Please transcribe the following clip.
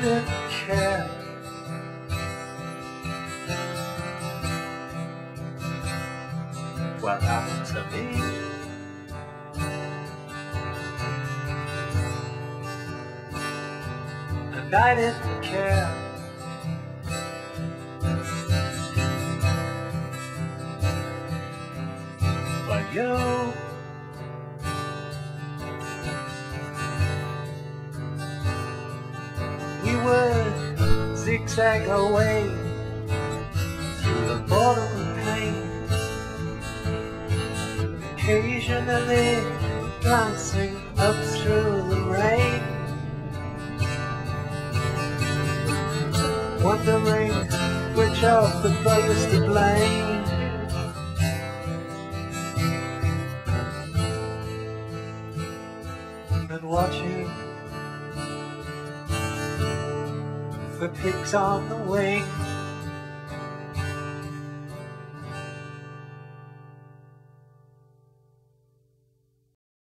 didn't care. What happened to me? And I didn't care. But you We would zigzag away through the bottom of pain, occasionally glancing up through the rain, wondering which of the brothers to blame. And watching the pigs on the wing